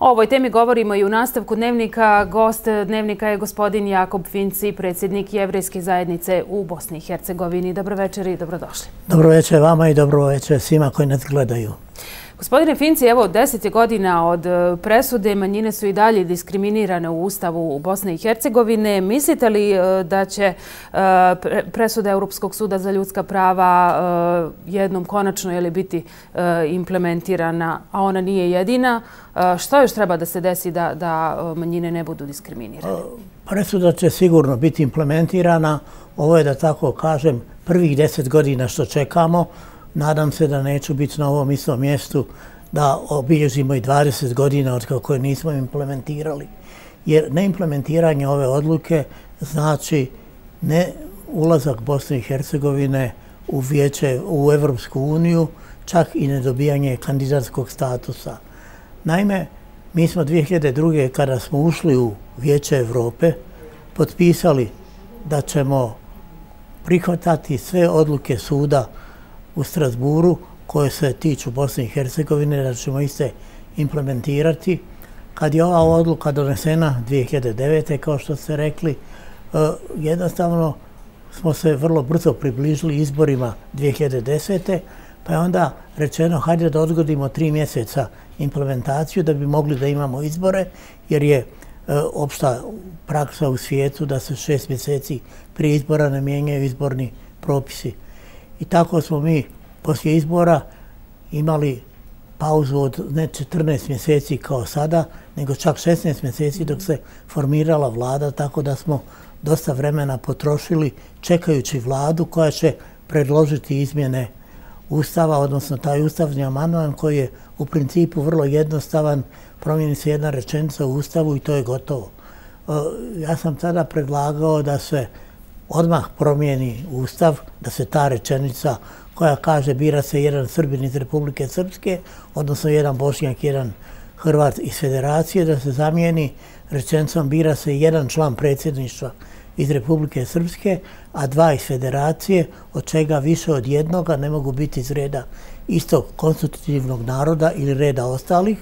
O ovoj temi govorimo i u nastavku dnevnika. Gost dnevnika je gospodin Jakob Finci, predsjednik Jevrijske zajednice u Bosni i Hercegovini. Dobro večer i dobrodošli. Dobro večer vama i dobro večer svima koji nas gledaju. Gospodine Finci, evo deset je godina od e, presude, manjine su i dalje diskriminirane u Ustavu u Bosne i Hercegovine. Mislite li e, da će e, presuda Europskog suda za ljudska prava jednom konačno ili biti implementirana, a ona nije jedina? Što još treba da se desi da manjine ne budu diskriminirane? Presuda će sigurno biti implementirana. Ovo je, da tako kažem, prvih deset godina što čekamo. Nadam se da neću biti na ovom istom mjestu da obilježimo i 20 godina od kako nismo implementirali. Jer neimplementiranje ove odluke znači ne ulazak Bosne i Hercegovine u vijeće u Evropsku uniju, čak i nedobijanje kandidatskog statusa. Naime, mi smo 2002. kada smo ušli u vijeće Evrope, potpisali da ćemo prihvatati sve odluke suda u Strasburu koje se tiču Bosne i Hercegovine, da ćemo iste implementirati. Kad je ova odluka donesena 2009. kao što ste rekli, e, jednostavno smo se vrlo brzo približili izborima 2010. Pa je onda rečeno, hajde da odgodimo tri mjeseca implementaciju da bi mogli da imamo izbore, jer je e, opšta praksa u svijetu da se šest mjeseci prije izbora ne mijenjaju izborni propisi. I tako smo mi poslije izbora imali pauzu od ne 14 mjeseci kao sada, nego čak 16 mjeseci dok se formirala vlada, tako da smo dosta vremena potrošili čekajući vladu koja će predložiti izmjene ustava, odnosno taj ustavni amandman koji je u principu vrlo jednostavan, promijeni se jedna rečenica u ustavu i to je gotovo. Ja sam tada predlagao da se odmah promijeni ustav, da se ta rečenica koja kaže bira se jedan Srbin iz Republike Srpske, odnosno jedan Bošnjak, jedan Hrvat iz Federacije, da se zamijeni rečenicom bira se jedan član predsjedništva iz Republike Srpske, a dva iz Federacije, od čega više od jednoga ne mogu biti iz reda istog konstitutivnog naroda ili reda ostalih,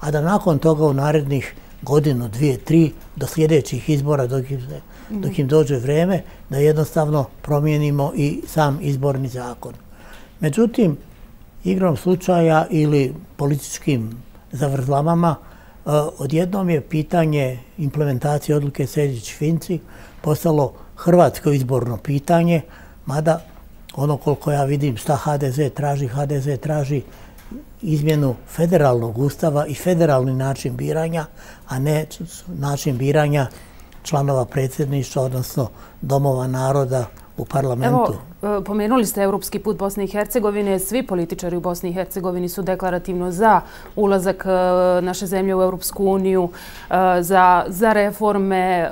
a da nakon toga u narednih godinu, dvije, tri, do sljedećih izbora, dok im, se, dok im dođe vreme, da jednostavno promijenimo i sam izborni zakon. Međutim, igrom slučaja ili političkim zavrzlamama, e, odjednom je pitanje implementacije odluke Sedić-Finci postalo hrvatsko izborno pitanje, mada ono koliko ja vidim šta HDZ traži, HDZ traži izmjenu federalnog ustava i federalni način biranja, a ne način biranja članova predsjedništva, odnosno domova naroda u parlamentu. Evo, e, pomenuli ste Evropski put Bosne i Hercegovine. Svi političari u Bosni i Hercegovini su deklarativno za ulazak e, naše zemlje u Evropsku uniju, e, za, za reforme.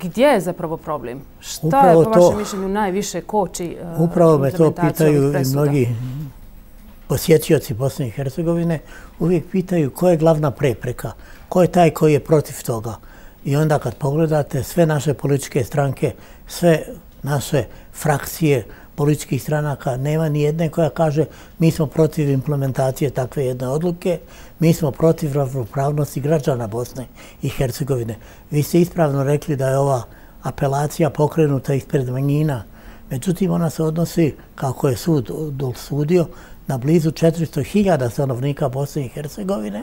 Gdje je zapravo problem? Šta upravo je po vašem mišljenju najviše koči Upravo me to pitaju i mnogi posjetioci Bosne i Hercegovine. Uvijek pitaju ko je glavna prepreka, ko je taj koji je protiv toga. I onda kad pogledate sve naše političke stranke, sve naše frakcije političkih stranaka, nema ni jedne koja kaže mi smo protiv implementacije takve jedne odluke, mi smo protiv ravnopravnosti građana Bosne i Hercegovine. Vi ste ispravno rekli da je ova apelacija pokrenuta ispred manjina, međutim ona se odnosi, kako je sud sudio, na blizu 400.000 stanovnika Bosne i Hercegovine,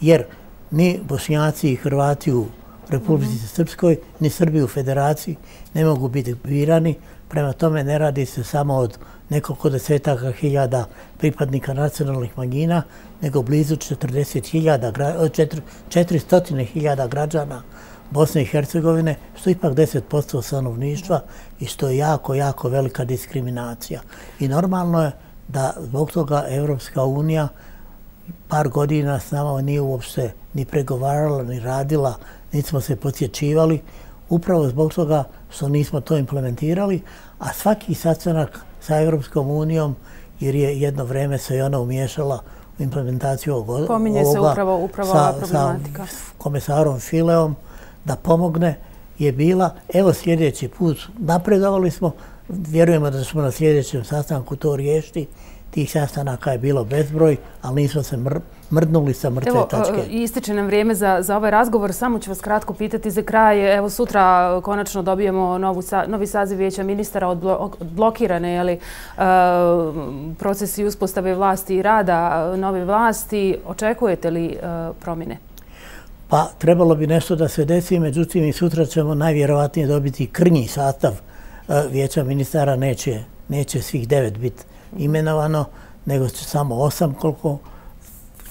jer ni Bosnjaci i Hrvati u Republici mm -hmm. Srpskoj, ni Srbi u federaciji ne mogu biti birani. Prema tome ne radi se samo od nekoliko desetaka hiljada pripadnika nacionalnih manjina, nego blizu 40.000, 400.000 građana Bosne i Hercegovine, što je ipak 10% stanovništva i što je jako, jako velika diskriminacija. I normalno je da zbog toga Evropska unija par godina s nama nije uopšte ni pregovarala, ni radila nismo se podsjećivali, upravo zbog toga što nismo to implementirali, a svaki sastanak sa Evropskom unijom, jer je jedno vreme se i ona umiješala u implementaciju ovoga, Pominje se upravo, upravo sa, problematika. sa komisarom Fileom, da pomogne, je bila, evo sljedeći put, napredovali smo, vjerujemo da smo na sljedećem sastanku to riješiti, tih sastanaka je bilo bezbroj, ali nismo se mrdnuli sa mrtve tačke. Evo, ističe nam vrijeme za, za ovaj razgovor. Samo ću vas kratko pitati za kraj. Evo, sutra konačno dobijemo novu, novi saziv vijeća ministara od blokirane jeli, e, procesi uspostave vlasti i rada nove vlasti. Očekujete li e, promjene? Pa, trebalo bi nešto da se desi, međutim i sutra ćemo najvjerovatnije dobiti krnji sastav e, vijeća ministara. Neće, neće svih devet biti imenovano, nego će samo osam koliko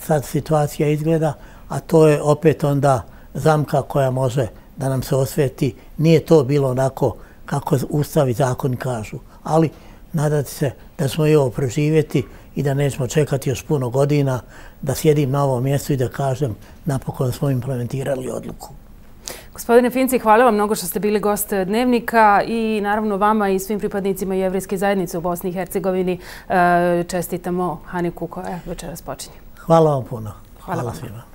sad situacija izgleda, a to je opet onda zamka koja može da nam se osveti. Nije to bilo onako kako Ustav i zakon kažu, ali nadati se da smo i ovo proživjeti i da nećemo čekati još puno godina da sjedim na ovom mjestu i da kažem napokon smo implementirali odluku. Gospodine Finci, hvala vam mnogo što ste bili gost Dnevnika i naravno vama i svim pripadnicima Jevrijske zajednice u Bosni i Hercegovini e, čestitamo Haniku koja večeras počinje. Hvala vam puno. Hvala, Hvala svima.